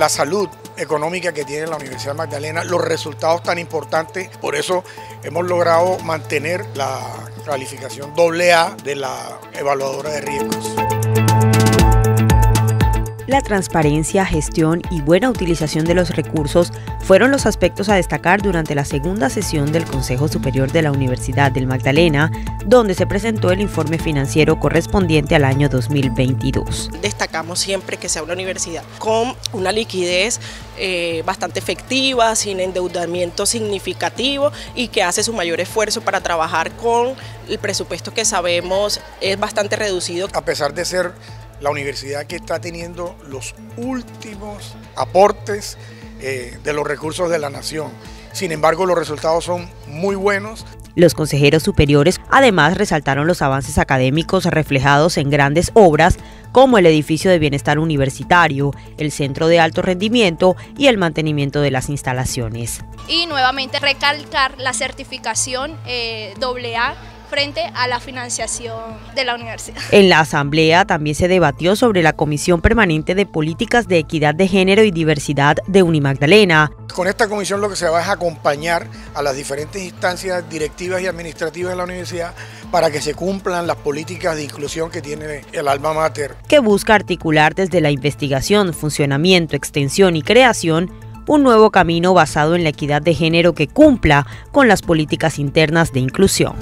la salud económica que tiene la Universidad Magdalena, los resultados tan importantes. Por eso hemos logrado mantener la calificación AA de la evaluadora de riesgos. La transparencia, gestión y buena utilización de los recursos fueron los aspectos a destacar durante la segunda sesión del Consejo Superior de la Universidad del Magdalena, donde se presentó el informe financiero correspondiente al año 2022. Destacamos siempre que sea una universidad con una liquidez eh, bastante efectiva, sin endeudamiento significativo y que hace su mayor esfuerzo para trabajar con el presupuesto que sabemos es bastante reducido. A pesar de ser la universidad que está teniendo los últimos aportes eh, de los recursos de la nación. Sin embargo, los resultados son muy buenos. Los consejeros superiores además resaltaron los avances académicos reflejados en grandes obras como el edificio de bienestar universitario, el centro de alto rendimiento y el mantenimiento de las instalaciones. Y nuevamente recalcar la certificación AA frente a la financiación de la universidad. En la asamblea también se debatió sobre la Comisión Permanente de Políticas de Equidad de Género y Diversidad de Unimagdalena. Con esta comisión lo que se va es acompañar a las diferentes instancias directivas y administrativas de la universidad para que se cumplan las políticas de inclusión que tiene el alma mater. Que busca articular desde la investigación, funcionamiento, extensión y creación un nuevo camino basado en la equidad de género que cumpla con las políticas internas de inclusión.